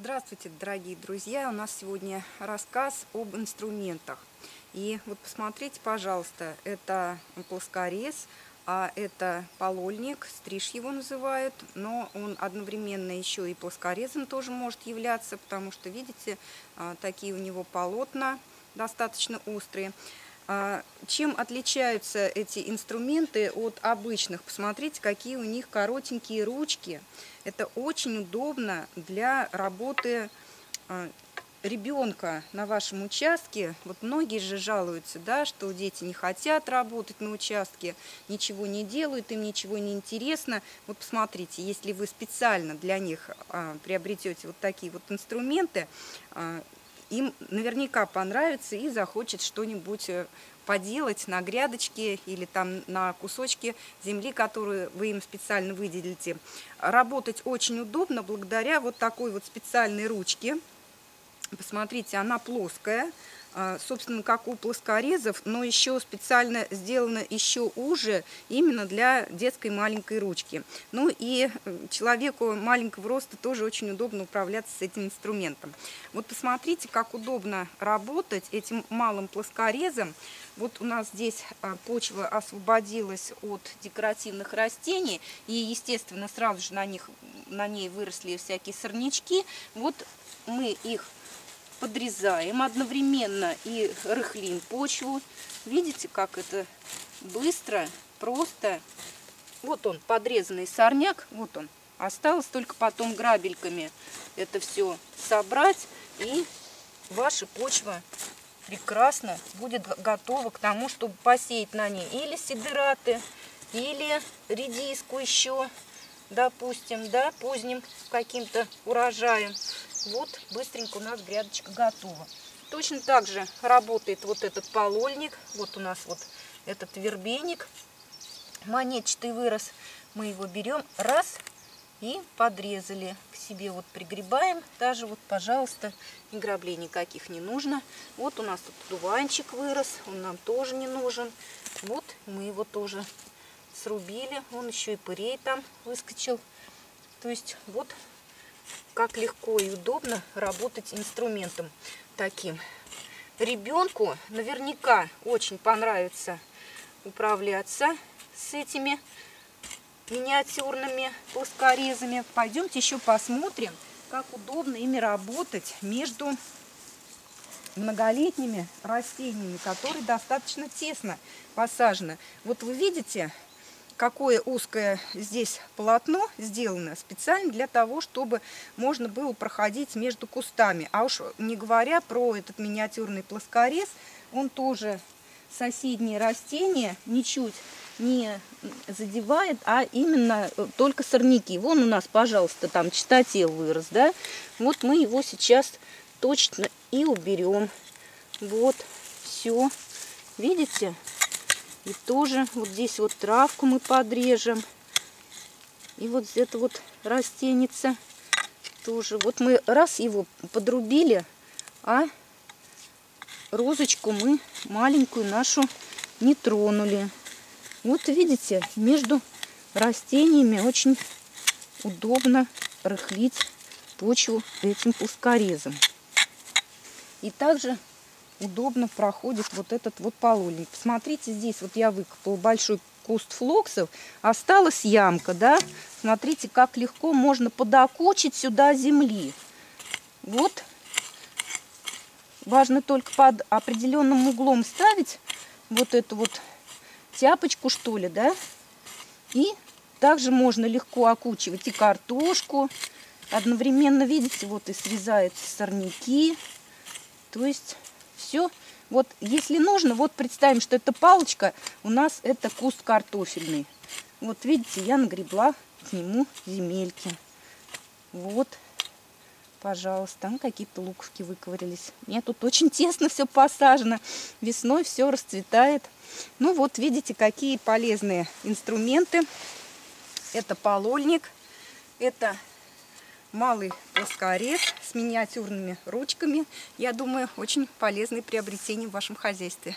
Здравствуйте, дорогие друзья! У нас сегодня рассказ об инструментах. И вот посмотрите, пожалуйста, это плоскорез, а это полольник, стриж его называют, но он одновременно еще и плоскорезом тоже может являться, потому что, видите, а, такие у него полотна достаточно острые. А, чем отличаются эти инструменты от обычных? Посмотрите, какие у них коротенькие ручки. Это очень удобно для работы а, ребенка на вашем участке. Вот многие же жалуются, да, что дети не хотят работать на участке, ничего не делают, им ничего не интересно. Вот посмотрите, если вы специально для них а, приобретете вот такие вот инструменты, им наверняка понравится и захочет что-нибудь э, поделать на грядочке или там на кусочке земли, которую вы им специально выделите. Работать очень удобно благодаря вот такой вот специальной ручке. Посмотрите, она плоская, собственно, как у плоскорезов, но еще специально сделано еще уже именно для детской маленькой ручки. Ну и э, человеку маленького роста тоже очень удобно управляться с этим инструментом. Вот посмотрите, как удобно работать этим малым плоскорезом. Вот у нас здесь а, почва освободилась от декоративных растений, и, естественно, сразу же на, них, на ней выросли всякие сорнячки. Вот мы их подрезаем одновременно и рыхлим почву. Видите, как это быстро, просто. Вот он, подрезанный сорняк, вот он. Осталось только потом грабельками это все собрать, и ваша почва прекрасно будет готова к тому, чтобы посеять на ней или сидераты, или редиску еще, допустим, да, поздним каким-то урожаем. Вот быстренько у нас грядочка готова. Точно так же работает вот этот полольник. Вот у нас вот этот вербейник монетчатый вырос. Мы его берем раз и подрезали к себе. Вот пригребаем. Даже вот, пожалуйста, и граблей никаких не нужно. Вот у нас тут дуванчик вырос. Он нам тоже не нужен. Вот мы его тоже срубили. Он еще и пырей там выскочил. То есть вот как легко и удобно работать инструментом таким. Ребенку наверняка очень понравится управляться с этими миниатюрными плоскорезами. Пойдемте еще посмотрим, как удобно ими работать между многолетними растениями, которые достаточно тесно посажены. Вот вы видите, какое узкое здесь полотно сделано специально для того, чтобы можно было проходить между кустами. А уж не говоря про этот миниатюрный плоскорез, он тоже соседние растения ничуть не задевает, а именно э, только сорняки. Вон у нас, пожалуйста, там чистотел вырос, да? Вот мы его сейчас точно и уберем. Вот, все. Видите? И тоже вот здесь вот травку мы подрежем. И вот это вот растеница тоже. Вот мы раз его подрубили, а розочку мы маленькую нашу не тронули. Вот видите, между растениями очень удобно рыхлить почву этим пускорезом. И также удобно проходит вот этот вот полольник. Посмотрите, здесь вот я выкопала большой куст флоксов, осталась ямка, да? Смотрите, как легко можно подокучить сюда земли. Вот. Важно только под определенным углом ставить вот эту вот тяпочку, что ли, да? И также можно легко окучивать и картошку. Одновременно, видите, вот и срезаются сорняки. То есть все. Вот если нужно, вот представим, что это палочка, у нас это куст картофельный. Вот видите, я нагребла к нему земельки. Вот, пожалуйста, там какие-то луковки выковырялись. Мне тут очень тесно все посажено. Весной все расцветает. Ну вот, видите, какие полезные инструменты. Это полольник, это малый плоскорез с миниатюрными ручками. Я думаю, очень полезные приобретения в вашем хозяйстве.